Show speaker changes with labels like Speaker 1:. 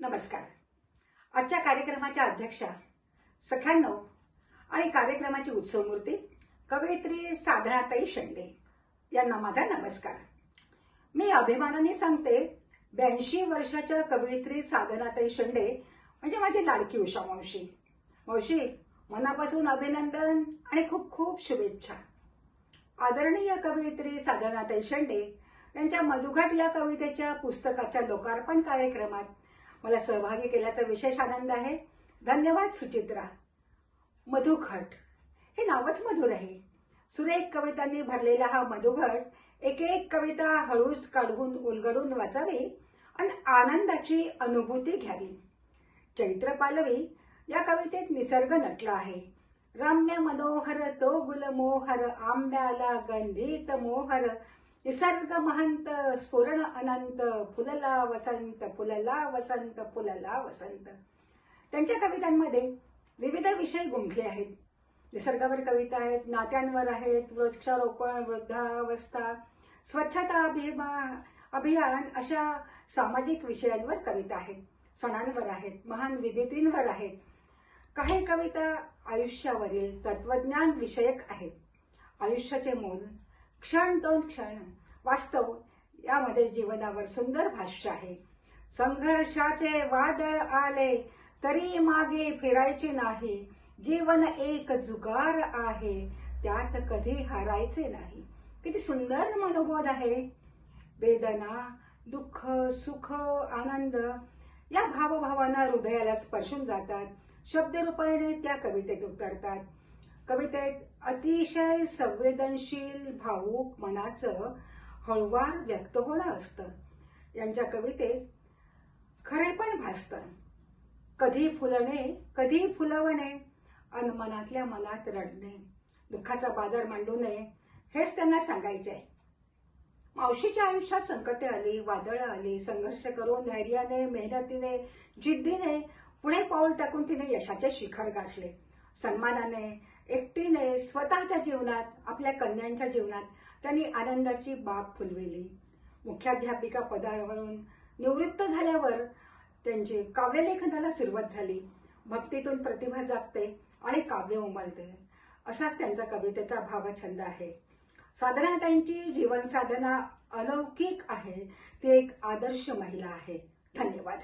Speaker 1: नमस्कार. आजच्या कार्यक्रमाच्या अध्यक्षा सख्यांनो आणि कार्यक्रमाची उत्सवमूर्ती कवयित्री साधनाताई शेंडे यांना माझा नमस्कार. मी अभिमानाने सांगते ब्याऐंशी वर्षाच्या कवयित्री साधनाताई शेंडे म्हणजे माझी लाडकी उषा मावशी. मावशी मनापासून अभिनंदन आणि खूप खूप शुभेच्छा. आदरणीय कवयित्री साधनाताई शेंडे यांच्या मधुघाट या कवितेच्या पुस्तकाच्या लोकार्पण कार्यक्रमात मला सहभागी केल्याचा विशेष आनंद आहे. धन्यवाद सुचित्रा. मधुघट. हे नावच मधुर आहे. सुरेख कवितांनी भरलेला हा मधुघट एक एक कविता हळूच काढून उलगडून वाचावी आणि आनंदाची अनुभूती घ्यावी. चैत्र पालवी या कवितेत निसर्ग नटला आहे. रम्य मनोहर तो गुलमोहर आंब्याला गंधित मोहर निसर्ग महंत स्फुरण अनंत फुलला वसंत फुलला वसंत फुलला वसंत त्यांच्या कवितांमध्ये विविध विषय गुंफले आहेत. निसर्गावर कविता आहेत नात्यांवर आहेत वृक्षारोपण वृद्धावस्था स्वच्छता अभिमा अभियान अशा सामाजिक विषयांवर कविता आहेत. सणांवर आहेत महान विभूतींवर आहेत. काही कविता आयुष्यावरील तत्वज्ञान विषयक आहेत. आयुष्याचे मोल क्षण दोन क्षण वास्तव यामध्ये जीवनावर सुंदर भाष्य आहे. संघर्षाचे वादळ आले तरी मागे फिरायचे नाही. जीवन एक जुगार आहे त्यात कधी हरायचे नाही. किती सुंदर मनोबोध आहे. वेदना दुःख सुख आनंद या भावभावांना हृदयाला स्पर्शून जातात. शब्दरूपाने त्या कवितेत उतरतात. कवितेत अतिशय संवेदनशील भावूक मनाचं हळुवार व्यक्त होणं असतं. यांच्या कवितेत खरे पण भासतं कधी फुलणे कधी फुलवणे अन मनातल्या मनात रडणे. दुःखाचा बाजार मांडू नये हेच त्यांना सांगायचे आहे. मावशीच्या आयुष्यात संकटे आली वादळं आली संघर्ष करून धैर्याने मेहनतीने जिद्दीने पुढे पाऊल टाकून तिने यशाचे शिखर गाठले. सन्मानाने एकटीने स्वतःच्या जीवनात आपल्या कन्यांच्या जीवनात त्यांनी आनंदाची बाग फुलविली. मुख्याध्यापिका पदावरून निवृत्त झाल्यावर त्यांची काव्यलेखनाला सुरुवात झाली. भक्तीतून प्रतिभा जागते आणि काव्य उमलते. असाच त्यांचा कवितेचा भावछंद आहे. साधारणतांची जीवन साधना अलौकिक आहे. ती एक आदर्श महिला आहे. धन्यवाद.